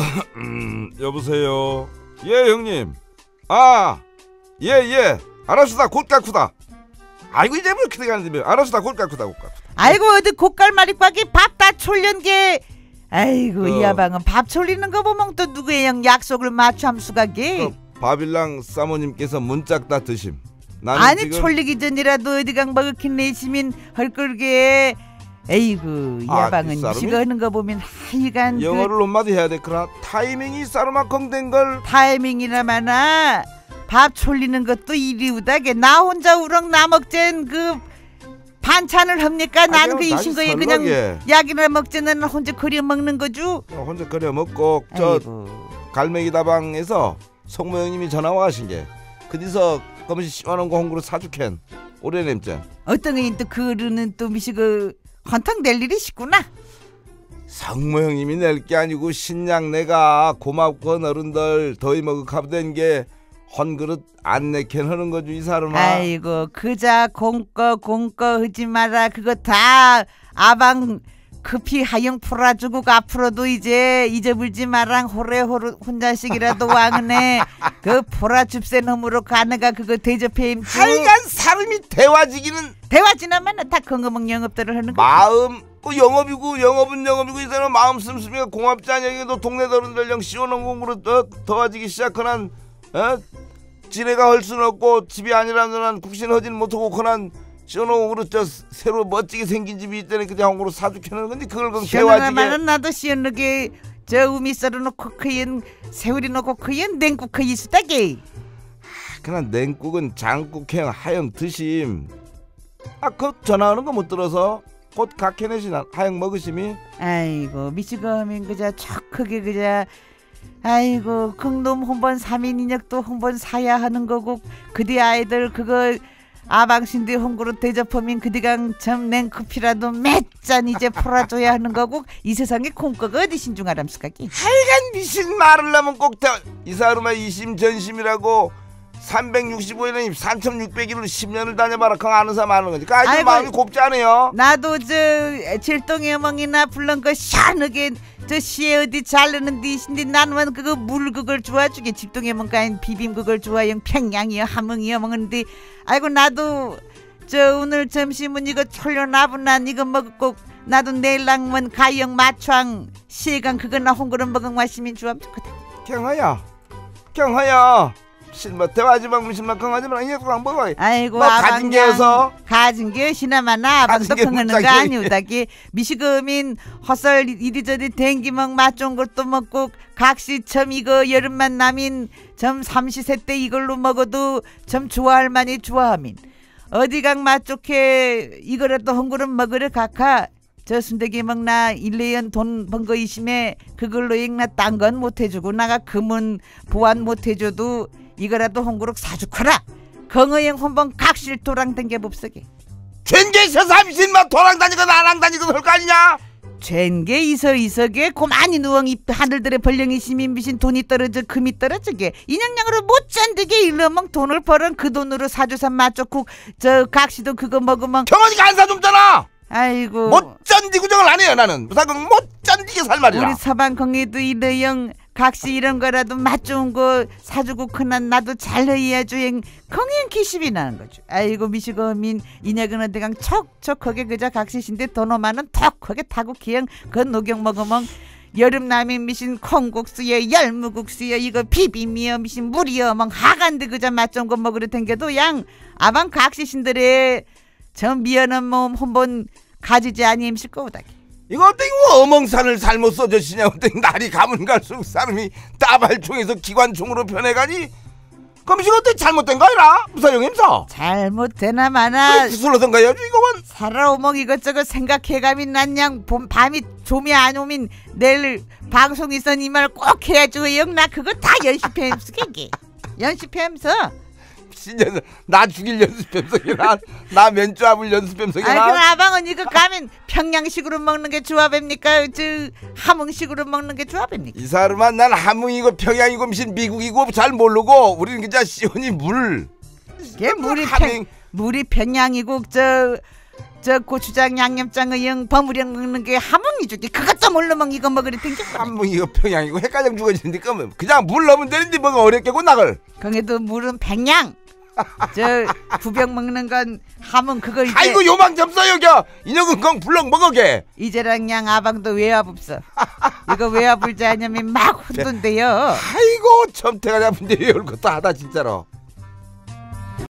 음, 여보세요. 예, 형님. 아, 예, 예. 알았수다. 곧가쿠다. 아이고 이제 뭐 그렇게 가는데 알았수다. 곧가쿠다. 곧가쿠다. 아이고 어디 고깔마리과기 밥다 촐련 게 아이고 이 어. 아방은 밥 촐리는 거 보면 또 누구의 영 약속을 맞춰 함수가게 그 바빌랑 사모님께서 문짝 다 드심. 나는 아니 지금 촐리기 전이라도 어디강 먹긴 내시민 헐걸게 에이구 이 아, 사람이? 이거 하는 거 보면 하여간 그 영어를 한마디 해야 될거라 타이밍이 싸르마컹 된걸 타이밍이나 마나 밥 촐리는 것도 이리우다게 나 혼자 우렁 나 먹젠 그 반찬을 합니까? 나는 그 이신 거에 그냥. 약이나 먹지는 혼자 그려 먹는 거죠. 혼자 끓여 먹고 저 아이고. 갈매기 다방에서 송모 형님이 전화 와신 게 그디서 검시 시원한 거 홍구로 사주캔 오래 냄째 어떤 게또 그르는 또 미시 그 헌탕 낼 일이 있구나. 성모 형님이 낼 게 아니고 신랑 내가 고맙고 어른들 더위 먹을 값된 게 헌그릇 안 내캔 하는 거죠 이 사람아 아이고 그자 공꺼 공꺼 하지 마라. 그거 다 아방 급히 하영 풀어주고 앞으로도 이제 잊어불지 마랑 호래호로 혼자식이라도 왕은해 그 보라줍새 놈으로 가느가 그거 대접해 임주 하여간 사람이 대화지기는 대화 지나면 다 건거먹 영업들을 하는 거 마음 그 영업이고 영업은 영업이고 이 사람 마음 씀씀이가 이게 너 동네 어른들 영 시원한 공부로 더 더워지기 시작하는 어? 지네가 할 수는 없고 집이 아니라는 한 국신하진 못하고 그난 공부로 저 새로 멋지게 생긴 집이 있다니 그냥 공부로 사주켜는 건데 그걸 그럼 대화지게 시원하면은 나도 시원하게 저 우미 썰어놓고 크인 새우리 넣고 크인 냉국 크이 수다게. 그냥 냉국은 장국행 하영 드심. 아그 전화하는 거 못 들어서 곧 각해내시 하영 먹으심이? 아이고 미치거하면 그자 척하게 그자 아이고 극놈 홍번 삼인 인역도 홍번 사야 하는 거고 그디 아이들 그거 아방신디 홍구로 대접하면 그디강 점 냉커피라도 몇잔 이제 풀어줘야 하는 거고 이 세상에 콩거가 어디 신중하람스까기 하여간 미신 말을 하면 꼭이 사람아 이심전심이라고 365일은 3600일로 10년을 다녀봐라. 그거 아는 사람 아는 거지. 까지 아이고. 마음이 곱지 않아요. 나도 저 질동의 어멍이나 불른 거 시원하게 저 시에 어디 잘르는 디신데 나는 그거 물 그걸 좋아주게. 집동의 어멍가인 비빔 그걸 좋아요. 평양이요 함흥이요 먹는데. 아이고 나도 저 오늘 점심은 이거 철려 나분난 이거 먹고 나도 내일 낭만 가영 마초왕 시간 그거 나 홍그릇 먹은 마시면 좋거든. 경하야. 경하야 실마 대화지만 무신마 강하지만 이거 그냥 먹어 아이고 뭐 가진. 게여서? 가진 게 시나마나 아방도 가진 게 흥하는 거 문짝이. 아니오다기 미시금인 헛설 이리저리 댕기먹 맛 좋은 것도 먹고 각시 점 이거 여름만 남인 점 삼시세 때 이걸로 먹어도 점 좋아할 만이 좋아하민 어디강 맛 좋게 이거라도 한 그릇 먹으려 가카 저 순대기 먹나 일레연 돈 번 거 이심에 그걸로 익나 딴 건 못 해주고 나가 금은 보완 못 해줘도 이거라도 한 그릇 사주거라. 건어영 한번 각실 도랑 댕겨 젠게 있어서 삼신마 도랑 다니고 나랑 다니고 그럴 거 아니냐? 젠게 이서 이서게 고만이 누엉 이 하늘들의 벌령이 시민 비신 돈이 떨어져 금이 떨어지게 인형량으로 못 잔디게 일러멍 돈을 벌은 그 돈으로 사주산 맛좋고 저 각시도 그거 먹으면 경원이가 안 사줬잖아! 아이고. 못 잔디고 정을 안 해요 나는. 무사건 못 잔디게 살 말이라. 우리 서방콩이도 이러영 각시 이런 거라도 맛 좋은 거 사주고 그난 나도 잘 해야 주행 공연 기십이 나는 거죠. 아이고 미시거민 이녀근 어디강 척척하게 그자 각시신데 돈 오만은 턱하게 타고 기행 그 녹용 먹으면 여름 남인 미신 콩국수여 열무국수여 이거 비빔이여 미신 물이여 멍 하간데 그자 맛 좋은 거 먹으러 댕겨도 양 아방 각시신들의 저 미연한 몸 한번 가지지 아니임실 거다. 이거 어떻게 뭐 어멍산을 잘못 써줬시냐? 어떻게 날이 가면 갈수록 사람이 따발총에서 기관총으로 변해가니? 이거 어떻게 잘못된 거이라 무사형님사. 잘못되나 마나. 구슬러던 거야죠 이거만. 살아오먹 이것저것 생각해감이 난양 봄 밤이 좀이 안 오면 내일 방송 있선 이말 꼭 해야죠 영나 그거 다 연습해면서 게. 연습해면서 신년 나 죽일 연습뱀석이나 나 면주합을 아이 그 연습뱀석이나 아방은 이거 가면 평양식으로 먹는 게 조합입니까? 저 함흥식으로 먹는 게 조합입니까? 이 사람아 난 함흥이고 평양이고 무슨 미국이고 잘 모르고 우리는 그냥 시원히 물. 이게 물이. 평 물이 평양이고 저 저 고추장 양념장의 영 버무려 먹는 게 주지. 그것도 몰라 먹 이거 먹으려 땡겨 이거 평양이고 헷갈려 죽어지는데 그러면 그냥 물 넣으면 되는데 뭐가 어렵겠고 나걸 거기도 물은 백냥 저 부병 먹는 건 하몽 그거 이제 아이고 요망 접서 여겨. 인형은 건 불렁 먹어게. 이제랑 양 아방도 외압 없어. 이거 외압 불자 하냐면 막 혼돈데요. 아이고 점태가 잡은데 이걸 것도 하다 진짜로